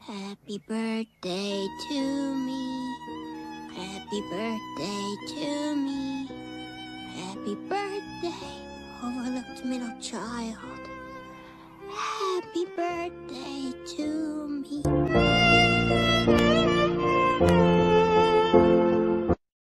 Happy birthday to me. Happy birthday to me. Happy birthday, overlooked middle child. Happy birthday to me.